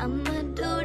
I'm a dog.